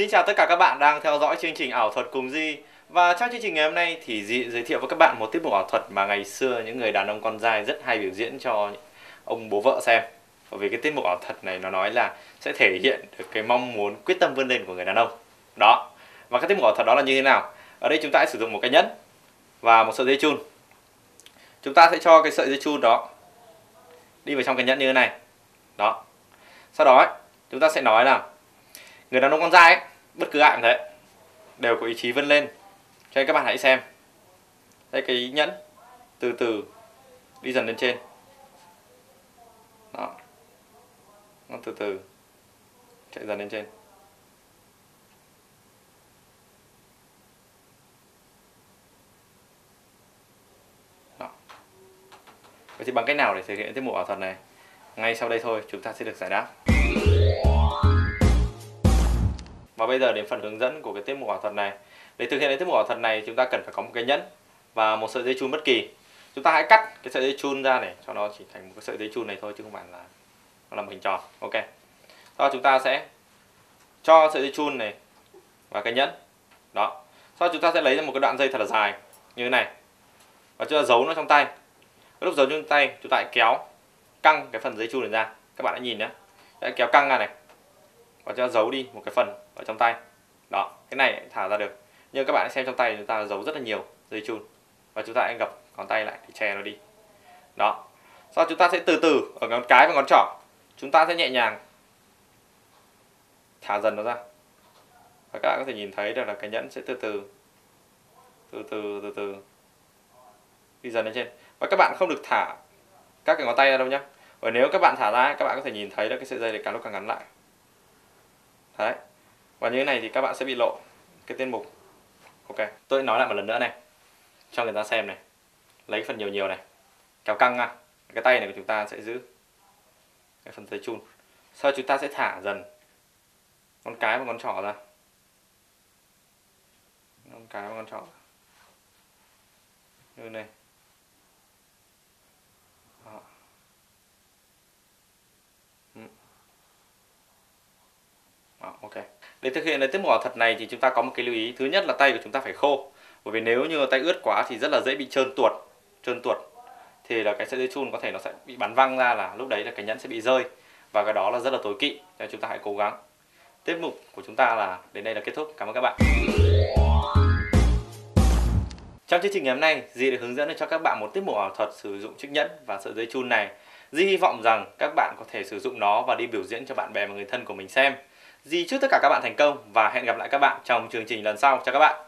Xin chào tất cả các bạn đang theo dõi chương trình ảo thuật cùng Di. Và trong chương trình ngày hôm nay thì Di giới thiệu với các bạn một tiết mục ảo thuật mà ngày xưa những người đàn ông con trai rất hay biểu diễn cho ông bố vợ xem. Bởi vì cái tiết mục ảo thuật này nó nói là sẽ thể hiện được cái mong muốn quyết tâm vươn lên của người đàn ông. Đó. Và cái tiết mục ảo thuật đó là như thế nào? Ở đây chúng ta sẽ sử dụng một cái nhẫn và một sợi dây chun. Chúng ta sẽ cho cái sợi dây chun đó đi vào trong cái nhẫn như thế này. Đó. Sau đó ấy, chúng ta sẽ nói là người đàn ông con trai ấy, bất cứ ai cũng thế. Đều có ý chí vươn lên. Cho nên các bạn hãy xem. Đây, cái nhẫn. Từ từ. Đi dần lên trên. Đó. Nó từ từ. Chạy dần lên trên. Đó. vậy thì bằng cách nào để thực hiện tiết mục ảo thuật này? Ngay sau đây thôi, chúng ta sẽ được giải đáp và bây giờ đến phần hướng dẫn của cái tiết mục ảo thuật này. Để thực hiện cái tiết mục ảo thuật này, chúng ta cần phải có một cái nhẫn và một sợi dây chun bất kỳ. Chúng ta hãy cắt cái sợi dây chun ra này, cho nó chỉ thành một cái sợi dây chun này thôi, chứ không phải là nó là một hình tròn. Ok. Sau chúng ta sẽ cho sợi dây chun này và cái nhẫn. Đó. Sau chúng ta sẽ lấy ra một cái đoạn dây thật là dài, như thế này. Và chúng ta giấu nó trong tay. Lúc giấu trong tay, chúng ta hãy kéo căng cái phần dây chun này ra. Các bạn hãy nhìn nhé. Hãy kéo căng ra này và cho giấu đi một cái phần ở trong tay. Đó, cái này thả ra được. Nhưng các bạn xem trong tay chúng ta giấu rất là nhiều dây chun. Và chúng ta anh gập ngón tay lại để che nó đi. Đó. Sau chúng ta sẽ từ từ ở ngón cái và ngón trỏ. Chúng ta sẽ nhẹ nhàng thả dần nó ra. Và các bạn có thể nhìn thấy được là cái nhẫn sẽ từ từ từ từ từ từ đi dần lên trên. Và các bạn không được thả các cái ngón tay ra đâu nhé bởi nếu các bạn thả ra, các bạn có thể nhìn thấy là cái sợi dây này càng lúc càng ngắn lại đấy. Và như thế này thì các bạn sẽ bị lộ cái tên mục. Ok, tôi nói lại một lần nữa này. Cho người ta xem này. Lấy phần nhiều nhiều này. Kéo căng ra. Cái tay này của chúng ta sẽ giữ cái phần dây chun. Sau chúng ta sẽ thả dần con cái và con trỏ ra. Con cái và con trỏ. Như này Đó. Đó, ok. Để thực hiện cái tiết mục ảo thuật này thì chúng ta có một cái lưu ý. Thứ nhất là tay của chúng ta phải khô. Bởi vì nếu như tay ướt quá thì rất là dễ bị trơn tuột. Trơn tuột thì là cái sợi dây chun có thể nó sẽ bị bắn văng ra là lúc đấy là cái nhẫn sẽ bị rơi và cái đó là rất là tối kỵ. Nên chúng ta hãy cố gắng. Tiết mục của chúng ta là đến đây là kết thúc. Cảm ơn các bạn. Trong chương trình ngày hôm nay, Di đã hướng dẫn cho các bạn một tiết mục ảo thuật sử dụng chiếc nhẫn và sợi dây chun này. Di hy vọng rằng các bạn có thể sử dụng nó và đi biểu diễn cho bạn bè và người thân của mình xem. Di chúc tất cả các bạn thành công và hẹn gặp lại các bạn trong chương trình lần sau. Chào các bạn.